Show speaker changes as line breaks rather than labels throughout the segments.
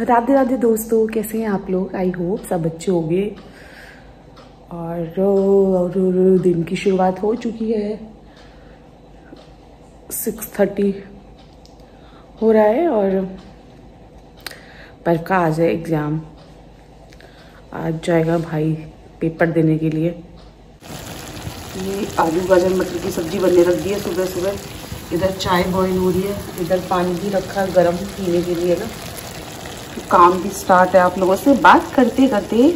राधे राधे दोस्तों कैसे हैं आप लोग? आई होप सब अच्छे होंगे। और, और दिन की शुरुआत हो चुकी है। सिक्स थर्टी हो रहा है और पर का आज है एग्ज़ाम आज जाएगा भाई पेपर देने के लिए। ये आलू गाजर मटर की सब्ज़ी बनने रख दी है सुबह सुबह इधर चाय बॉईल हो रही है इधर पानी भी रखा है गर्म पीने के लिए ना। तो काम भी स्टार्ट है आप लोगों से। बात करते करते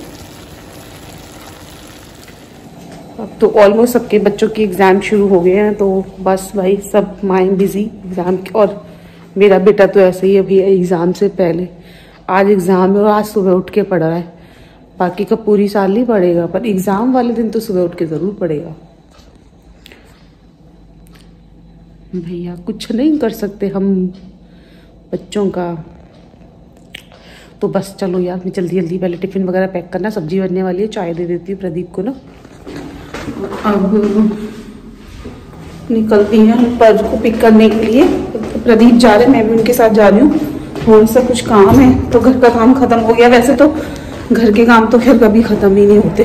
अब तो ऑलमोस्ट सबके बच्चों के एग्ज़ाम शुरू हो गए हैं तो बस भाई सब माइंड बिज़ी एग्ज़ाम और मेरा बेटा तो ऐसे ही अभी एग्ज़ाम से पहले। आज एग्ज़ाम है और आज सुबह उठ के पढ़ रहा है। बाकी का पूरी साल नहीं पढ़ेगा, पर एग्ज़ाम वाले दिन तो सुबह उठ के ज़रूर पढ़ेगा। भैया कुछ नहीं कर सकते हम बच्चों का। तो बस चलो यार मैं जल्दी जल्दी पहले टिफ़िन वगैरह पैक करना सब्ज़ी बनने वाली है चाय दे देती हूँ प्रदीप को ना। अब निकलती हैं पर को पिक करने के लिए। प्रदीप जा रहे मैं भी उनके साथ जा रही हूँ। थोड़ा सा कुछ काम है तो घर का काम ख़त्म हो गया। वैसे तो घर के काम तो खैर कभी ख़त्म ही नहीं होते।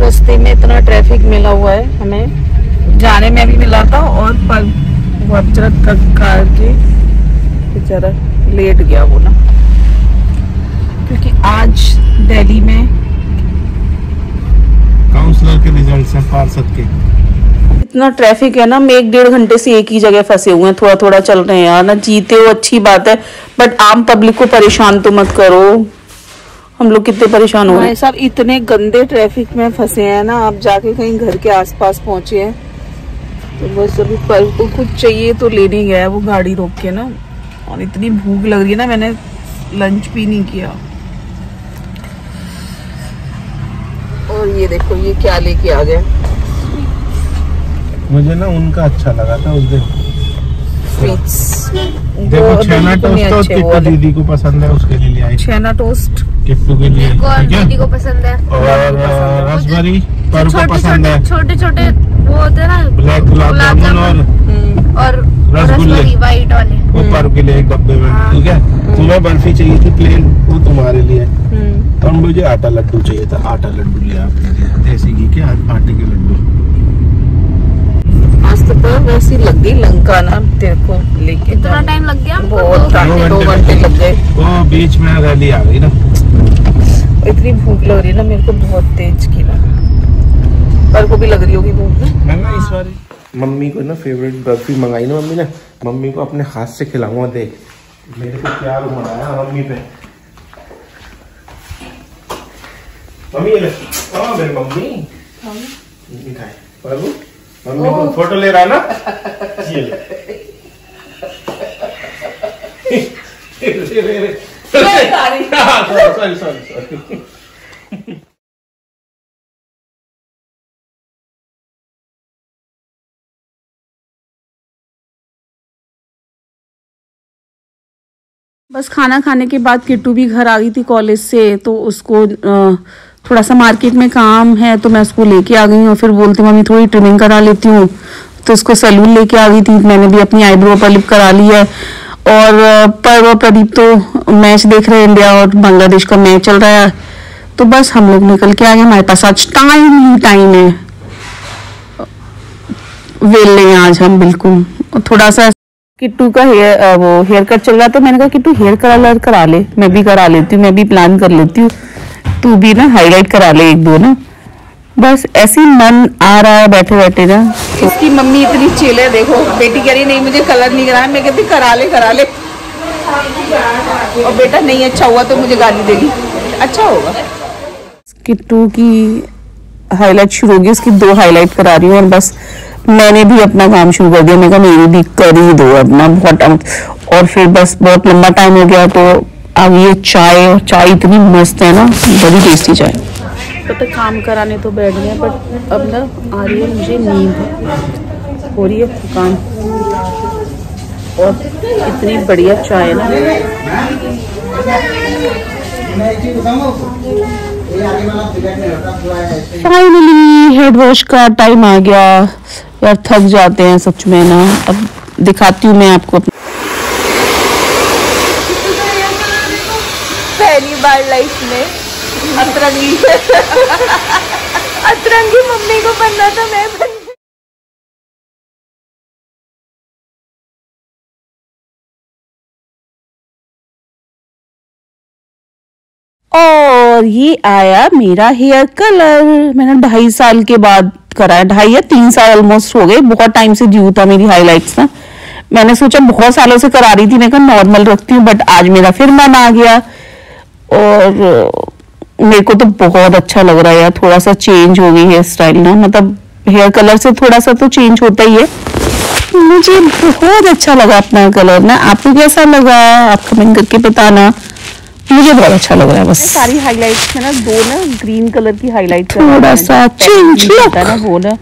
रास्ते में इतना ट्रैफ़िक मिला हुआ है हमें। जाने में भी मिला था और पर वो अचरत कार के बेचारा लेट गया वो ना। क्योंकि आज दिल्ली में
काउंसलर के रिज़ल्ट हैं पार्षद के।
इतना ट्रैफ़िक है ना हम एक डेढ़ घंटे से एक ही जगह फंसे हुए हैं थोड़ा थोड़ा चल रहे हैं यार ना जीते हो अच्छी बात है बट आम पब्लिक को परेशान तो मत करो। हम लोग कितने परेशान हो रहे हैं। साहब इतने गंदे ट्रैफ़िक में फंसे हैं ना आप जाके कहीं घर के आसपास पहुँचे हैं तो बस अभी पल को कुछ चाहिए तो लेने गया है वो गाड़ी रोक के ना। और इतनी भूख लग रही है ना मैंने लंच भी नहीं किया। और ये देखो ये क्या लेके आ गया।
मुझे ना उनका अच्छा लगा था उस दिन।
स्वीट्स
देखो छेना टोस्ट तो किट्टू दीदी को पसंद है उसके लिए ले आई
छेना टोस्ट
किट्टू के लिए
दीदी को पसंद है।
और रसभरी पर को
छोटे
पसंद है।
छोटे छोटे वो होते हैं ना
ब्लैक गुलाब जामुन और
और
रसगुल्ले।
वाइट वाले।
वो पर के लिए एक डब्बे में
हाँ।
ठीक है? तुम्हें बर्फ़ी चाहिए थी प्लेन वो तुम्हारे लिए। और मुझे आटा लड्डू चाहिए था आटा लड्डू लिया आपने लिए देसी घी के आटे के लड्डू।
आज तो वैसी लग गई लंका ना तेरे को लेके।
इतना टाइम लग गया
बहुत टाइम दो
घंटे
लग गए।
वो बीच में रैली आ गई ना।
इतनी भूख लग रही है ना मेरे को बहुत तेज की ना पर को भी लग रही होगी भूख। ना
मैं इस बार। मम्मी को ना फेवरेट बर्फ़ी मंगाई ना मम्मी ने। मम्मी को अपने हाथ से खिलाऊँगा देख। मेरे को प्यार है मम्मी पे। मम्मी ये ले। मेरी मम्मी? दिखाए। मम्मी को फ़ोटो ले रहा ना? ये ले। ले, ले, ले। सॉरी सॉरी सॉरी
बस खाना खाने के बाद किट्टू भी घर आ गई थी कॉलेज से तो उसको अ, थोड़ा सा मार्केट में काम है तो मैं उसको लेके आ गई और फिर बोलती, मम्मी, थोड़ी ट्रिमिंग करा लेती हूँ। तो उसको सैलून लेके आ गई थी, मैंने भी अपनी आईब्रो पर लिप करा ली है। और, पर प्रदीप तो मैच देख रहे हैं इंडिया और बांग्लादेश का मैच चल रहा है। तो बस हम लोग निकल के आ गए, हमारे पास आज टाइम ही टाइम है। वेल लें आज हम बिल्कुल थोड़ा सा किट्टू का हेयर वो हेयर कट चल रहा था, मैंने कहा, किट्टू हेयर कलर करा ले, मैं भी करा लेती हूँ, मैं भी प्लान कर लेती हूँ। तू भी ना हाईलाइट करा ले एक दो ना। बस ऐसे मन आ रहा है बैठे बैठे ना। इसकी मम्मी इतनी चिल है देखो। बेटी कह रही नहीं मुझे कलर नहीं कराना। मैं कहती करा ले करा ले। और बेटा नहीं अच्छा हुआ तो मुझे गाली देगी अच्छा होगा। किट्टू की हाईलाइट शुरू होगी उसकी दो हाईलाइट करा रही हूँ और बस मैंने भी अपना काम शुरू कर दिया। मैं कहा मेरी भी कर ही दो अपना बहुत और फिर बस बहुत लंबा टाइम हो गया तो अब ये चाय चाय इतनी मस्त है ना बड़ी टेस्टी चाय। पता काम कराने तो बैठ गए बट अब ना आ रही है मुझे नींद। हो रही है थकान। और इतनी बढ़िया चाय ना। फाइनली हेड वॉश का टाइम आ गया।
यार थक जाते हैं सच में ना। अब दिखाती हूँ मैं आपको अपना।
पहली बार लाइफ में। अतरंगी। अतरंगी मम्मी को बनना था, मैं बन
और ये आया मेरा हेयर कलर मैंने ढाई साल के बाद कराया ढाई या तीन साल ऑलमोस्ट हो गए। बहुत टाइम से ड्यू था मेरी हाइलाइट्स ना। मैंने सोचा बहुत सालों से करा रही थी, मैं कहा नॉर्मल रखती हूँ बट आज मेरा फिर मन आ गया। और मेरे को तो बहुत अच्छा लग रहा है यार थोड़ा सा चेंज हो गई हेयर स्टाइल ना मतलब हेयर कलर से थोड़ा सा तो चेंज होता ही है। मुझे बहुत अच्छा लगा अपना कलर ना आपको कैसा लगा? आप कमेंट करके बताना। मुझे बहुत अच्छा लग रहा है बस।
सारी हाइलाइट्स है ना दो ना ग्रीन कलर की हाईलाइट
थोड़ा सा look।
ना वो ना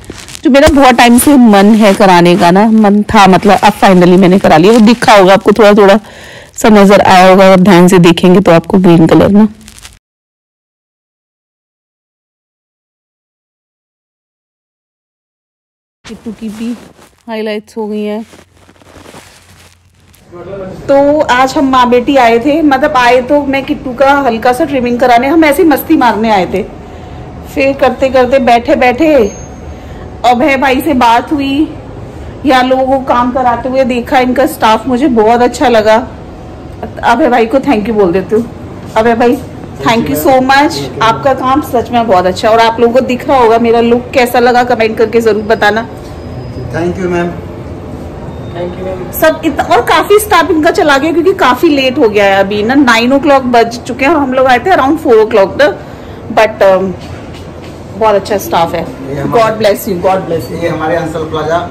जो मेरा बहुत टाइम से मन है कराने का ना मन था मतलब अब फाइनली मैंने करा लिया। वो दिखा होगा आपको थोड़ा थोड़ा सा नज़र आया होगा अगर ध्यान से देखेंगे तो आपको ग्रीन कलर ना किट्टू की भी हाइलाइट्स हो गई हैं। तो आज हम माँ बेटी आए थे मतलब आए तो मैं किट्टू का हल्का सा ट्रिमिंग कराने, हम ऐसे मस्ती मारने आए थे। फिर करते करते बैठे बैठे अभय भाई से बात हुई, या लोगों को काम कराते हुए देखा, इनका स्टाफ मुझे बहुत अच्छा लगा। अभय भाई को थैंक यू बोल देती हूँ। अभय भाई थैंक यू सो मच आपका काम सच में बहुत अच्छा है और आप लोगों को दिख रहा होगा मेरा लुक कैसा लगा कमेंट करके ज़रूर बताना।
थैंक यू मैम
सब इतना और काफ़ी स्टाफ इनका चला गया क्योंकि काफ़ी लेट हो गया है अभी। ना नाइन ओ क्लॉक बज चुके हैं और हम लोग आए थे अराउंड फोर ओ क्लॉक तक बट बहुत अच्छा स्टाफ है। God bless you God bless you
हमारे अंसल प्लाजा।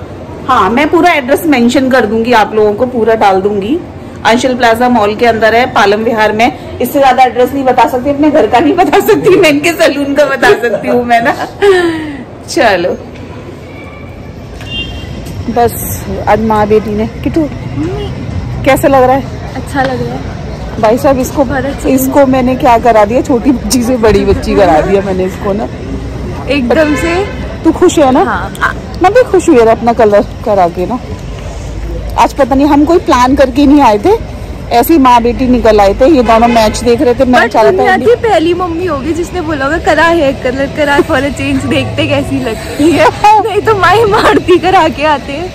हाँ मैं पूरा एड्रेस मेंशन कर दूँगी आप लोगों को पूरा डाल दूँगी। अंशल प्लाजा मॉल के अंदर है पालम विहार में। इससे ज़्यादा एड्रेस नहीं बता सकती अपने घर का नहीं बता सकती मैं इनके सलून का बता सकती हूँ मैं ना। चलो। बस आज माँ बेटी ने किटू कैसा लग रहा है?
अच्छा लग रहा है।
भाई साहब इसको इसको मैंने क्या करा दिया? छोटी बच्ची से बड़ी बच्ची करा दिया मैंने इसको ना।
एकदम से?
तू खुश है ना?
हाँ।
मैं भी खुश हुई अपना कलर करा के ना। आज पता नहीं हम कोई प्लान करके नहीं आए थे। ऐसे ही माँ बेटी निकल आए थे। ये दोनों मैच देख रहे थे। मैं चाह रहा था
पहली मम्मी होगी जिसने बोला होगा करा है कलर करा फॉर अ चेंज देखते कैसी लगती है। नहीं तो माई मारती करा के आते हैं।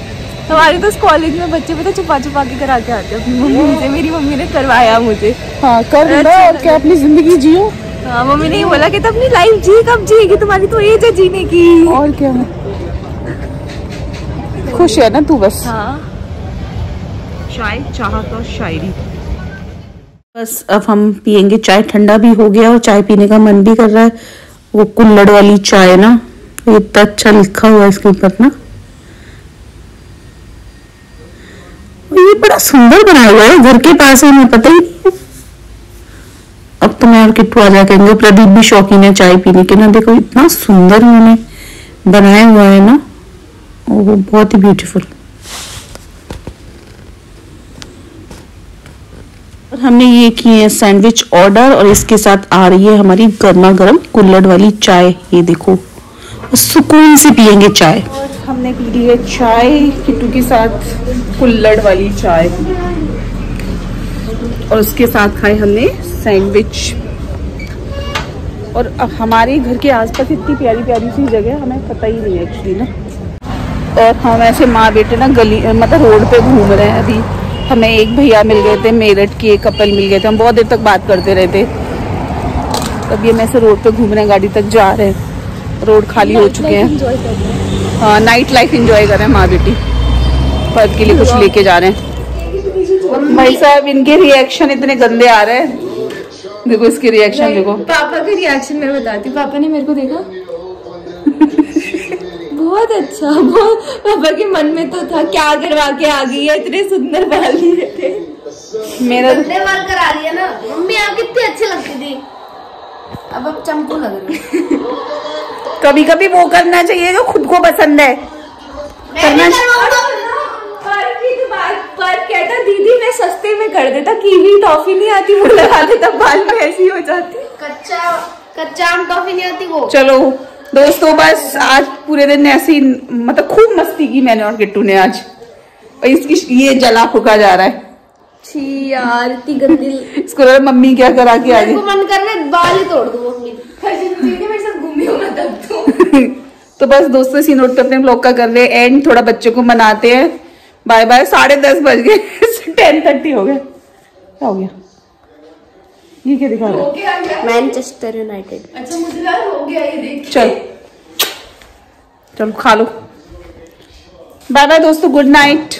हमारे तो कॉलेज में बच्चे पता छुपा छुपा के करा के आते हैं। अपनी मम्मी से मेरी मम्मी ने करवाया मुझे।
हाँ कर
अच्छा
और क्या अपनी ज़िंदगी जियो।
हाँ मम्मी ने बोला कि तो अपनी लाइफ जी कब जिएगी? तुम्हारी तो एज है जीने की।
और क्या? खुश है ना तू बस?
हाँ।
चाय चाहत और शायरी। बस, अब हम पियेंगे चाय, ठंडा भी हो गया और चाय पीने का मन भी कर रहा है। वो कुल्लड़ वाली चाय ना, ये इतना अच्छा लिखा हुआ है इसके ऊपर ना ये बड़ा सुंदर बनाया हुआ है, घर के पास है, मैं पता ही नहीं अब तो मैं और किट्टू आ जा कहेंगे प्रदीप भी शौकीन है चाय पीने के। ना देखो, इतना सुंदर उन्होंने बनाया हुआ है ना वो बहुत ही ब्यूटीफुल और हमने ये किए हैं सैंडविच ऑर्डर और इसके साथ आ रही है हमारी गर्मा गर्म कुल्लड़ वाली चाय। ये देखो, सुकून से पियेंगे चाय। हमने पी ली है चाय, किट्टू के साथ कुल्लड़ वाली चाय। और उसके साथ खाए हमने सैंडविच और अब हमारे घर के आसपास इतनी प्यारी प्यारी सी जगह हमें पता ही नहीं है एक्चुअली ना। और हम ऐसे माँ बेटे ना गली मतलब रोड पे घूम रहे हैं अभी। हमें एक भैया मिल गए थे मेरठ के एक कपल मिल गए थे। हम बहुत देर तक बात करते रहे थे। तब ये ऐसे रोड पे घूम रहे हैं गाड़ी तक जा रहे हैं। रोड खाली हो चुके हैं। हाँ। नाइट लाइफ एंजॉय कर रहे हैं माँ बेटी। पर्द के लिए कुछ लेके जा रहे हैं। भाई साहब इनके रिएक्शन इतने गंदे आ रहे हैं। देखो इसके रिएक्शन देखो।
पापा का रिएक्शन मैं बताती पापा ने मेरे को देखा? बहुत अच्छा बहुत। पापा के मन में तो था क्या करवा के आ गई है? इतने सुंदर बाल लिए थे
मेरा
गंदे बाल करा लिए ना। मम्मी आप कितनी अच्छी लगती थी। अब अब चंपू लग रही
कभी कभी वो करना चाहिए जो खुद को पसंद है। करना
पर की तो पर कहता दीदी मैं सस्ते में कर देता कीवी टॉफी नहीं आती वो लगा देता बाल में ऐसी हो जाती।
कच्चा कच्चा आम टॉफी नहीं आती वो।
चलो। दोस्तों बस आज पूरे दिन ऐसी मतलब खूब मस्ती की मैंने और किट्टू ने आज। और इसकी ये जला फूका जा रहा है।
छी यार इतनी गंदी
इसको लगा मम्मी क्या करा के आ
को मन कर रहा है बाल ही तोड़ दूँ मेरे साथ घूमी हो मैं तब तो।
तो बस दोस्तों इसी नोट पे अपने ब्लॉग का कर रहे हैं। एंड थोड़ा बच्चों को मनाते हैं। बाय बाय साढ़े दस बज गए। टेन थर्टी हो गए। क्या हो गया? ये क्या दिखा रहा है?
मैनचेस्टर यूनाइटेड
अच्छा मुझे यार हो गया ये देख
चल। चलो खा लो। बाय बाय दोस्तों गुड नाइट